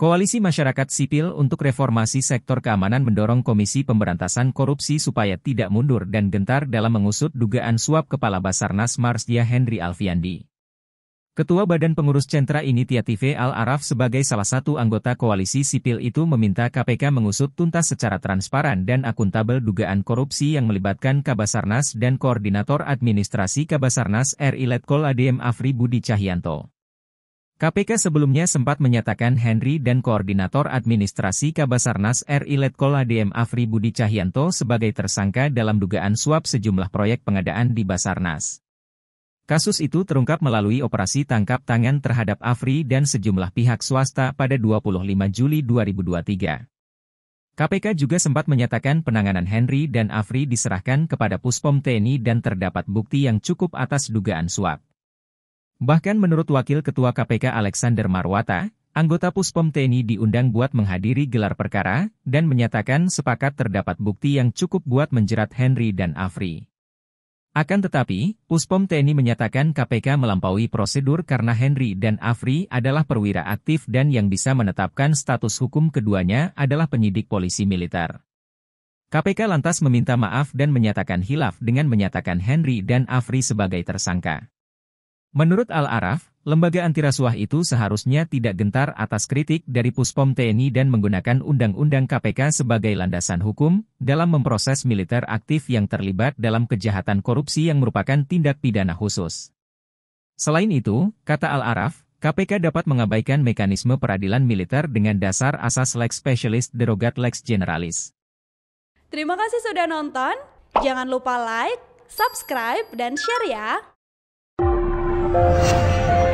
Koalisi Masyarakat Sipil untuk Reformasi Sektor Keamanan mendorong Komisi Pemberantasan Korupsi supaya tidak mundur dan gentar dalam mengusut dugaan suap Kepala Basarnas Marsdia Henry Alfiandi. Ketua Badan Pengurus Sentra Initiative Al-Araf sebagai salah satu anggota koalisi sipil itu meminta KPK mengusut tuntas secara transparan dan akuntabel dugaan korupsi yang melibatkan Kabasarnas dan Koordinator Administrasi Kabasarnas RI Letkol ADM Afri Budi Cahyanto. KPK sebelumnya sempat menyatakan Henry dan Koordinator Administrasi Kabasarnas RI Letkol ADM Afri Budi Cahyanto sebagai tersangka dalam dugaan suap sejumlah proyek pengadaan di Basarnas. Kasus itu terungkap melalui operasi tangkap tangan terhadap Afri dan sejumlah pihak swasta pada 25 Juli 2023. KPK juga sempat menyatakan penanganan Henry dan Afri diserahkan kepada Puspom TNI dan terdapat bukti yang cukup atas dugaan suap. Bahkan menurut Wakil Ketua KPK Alexander Marwata, anggota Puspom TNI diundang buat menghadiri gelar perkara, dan menyatakan sepakat terdapat bukti yang cukup buat menjerat Henry dan Afri. Akan tetapi, Puspom TNI menyatakan KPK melampaui prosedur karena Henry dan Afri adalah perwira aktif dan yang bisa menetapkan status hukum keduanya adalah penyidik polisi militer. KPK lantas meminta maaf dan menyatakan hilaf dengan menyatakan Henry dan Afri sebagai tersangka. Menurut Al-Araf, lembaga antirasuah itu seharusnya tidak gentar atas kritik dari Puspom TNI dan menggunakan Undang-Undang KPK sebagai landasan hukum dalam memproses militer aktif yang terlibat dalam kejahatan korupsi yang merupakan tindak pidana khusus. Selain itu, kata Al-Araf, KPK dapat mengabaikan mekanisme peradilan militer dengan dasar asas lex specialist derogat lex generalis. Terima kasih sudah nonton. Jangan lupa like, subscribe, dan share ya. Thank you.